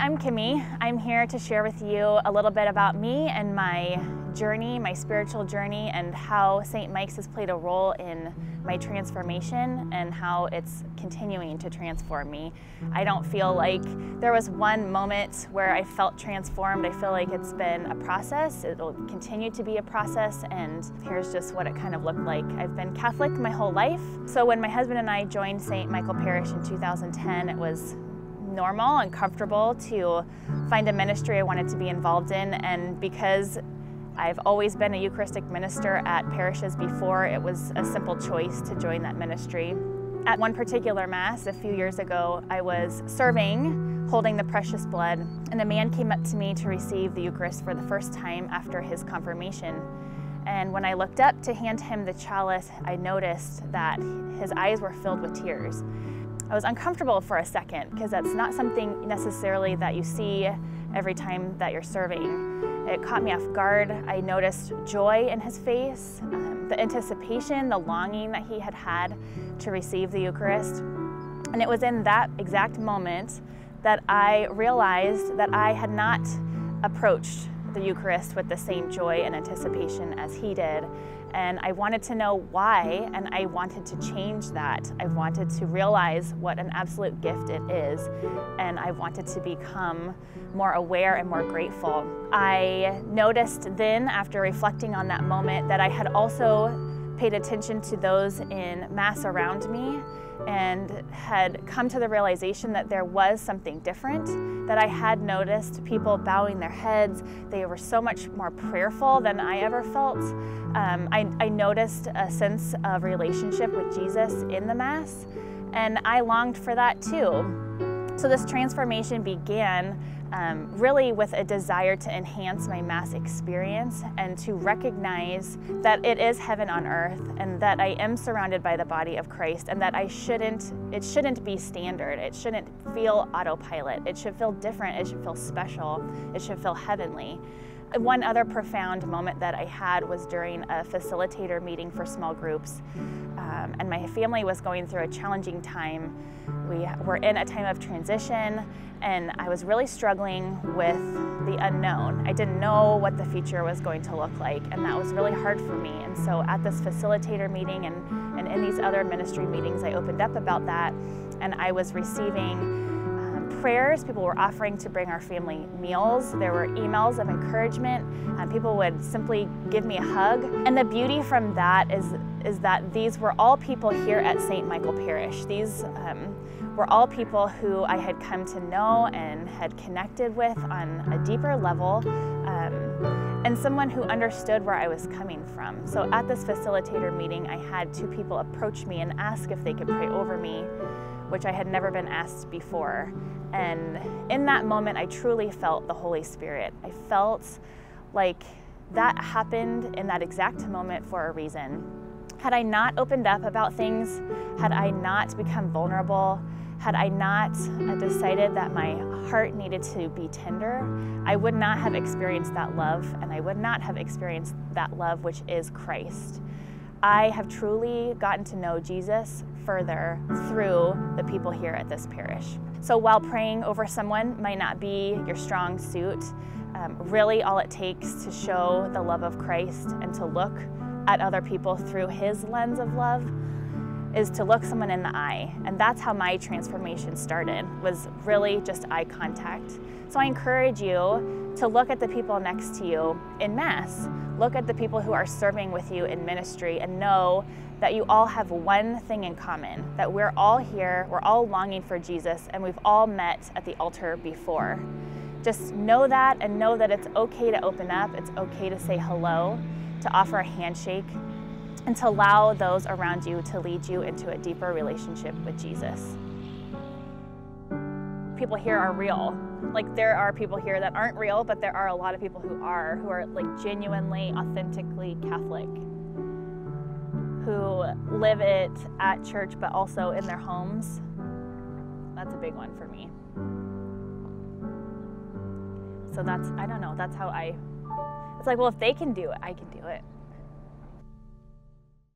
I'm Kimmy. I'm here to share with you a little bit about me and my journey, my spiritual journey, and how St. Mike's has played a role in my transformation and how it's continuing to transform me. I don't feel like there was one moment where I felt transformed. I feel like it's been a process. It'll continue to be a process, and here's just what it kind of looked like. I've been Catholic my whole life. So when my husband and I joined St. Michael Parish in 2010, it was normal and comfortable to find a ministry I wanted to be involved in. And because I've always been a Eucharistic minister at parishes before, it was a simple choice to join that ministry. At one particular Mass a few years ago, I was serving, holding the precious blood, and a man came up to me to receive the Eucharist for the first time after his confirmation. And when I looked up to hand him the chalice, I noticed that his eyes were filled with tears. I was uncomfortable for a second because that's not something necessarily that you see every time that you're serving. It caught me off guard. I noticed joy in his face, um, the anticipation, the longing that he had had to receive the Eucharist. And it was in that exact moment that I realized that I had not approached the Eucharist with the same joy and anticipation as he did. And I wanted to know why, and I wanted to change that. I wanted to realize what an absolute gift it is, and I wanted to become more aware and more grateful. I noticed then, after reflecting on that moment, that I had also paid attention to those in Mass around me and had come to the realization that there was something different, that I had noticed people bowing their heads. They were so much more prayerful than I ever felt. Um, I, I noticed a sense of relationship with Jesus in the Mass, and I longed for that too. So this transformation began um, really with a desire to enhance my Mass experience and to recognize that it is heaven on earth and that I am surrounded by the body of Christ and that I shouldn't, it shouldn't be standard. It shouldn't feel autopilot. It should feel different. It should feel special. It should feel heavenly. One other profound moment that I had was during a facilitator meeting for small groups. Um, and my family was going through a challenging time. We were in a time of transition, and I was really struggling with the unknown. I didn't know what the future was going to look like, and that was really hard for me. And so at this facilitator meeting and, and in these other ministry meetings, I opened up about that, and I was receiving prayers. People were offering to bring our family meals. There were emails of encouragement. and people would simply give me a hug. And the beauty from that is, is that these were all people here at St. Michael Parish. These um, were all people who I had come to know and had connected with on a deeper level. Um, and someone who understood where I was coming from. So at this facilitator meeting, I had two people approach me and ask if they could pray over me which I had never been asked before. And in that moment, I truly felt the Holy Spirit. I felt like that happened in that exact moment for a reason. Had I not opened up about things, had I not become vulnerable, had I not uh, decided that my heart needed to be tender, I would not have experienced that love, and I would not have experienced that love which is Christ. I have truly gotten to know Jesus further through the people here at this parish. So while praying over someone might not be your strong suit, um, really all it takes to show the love of Christ and to look at other people through his lens of love is to look someone in the eye. And that's how my transformation started, was really just eye contact. So I encourage you to look at the people next to you in Mass. Look at the people who are serving with you in ministry and know that you all have one thing in common, that we're all here, we're all longing for Jesus, and we've all met at the altar before. Just know that and know that it's okay to open up, it's okay to say hello, to offer a handshake, and to allow those around you to lead you into a deeper relationship with Jesus. People here are real. Like there are people here that aren't real, but there are a lot of people who are, who are like genuinely, authentically Catholic who live it at church but also in their homes. That's a big one for me. So that's, I don't know, that's how I, it's like, well, if they can do it, I can do it.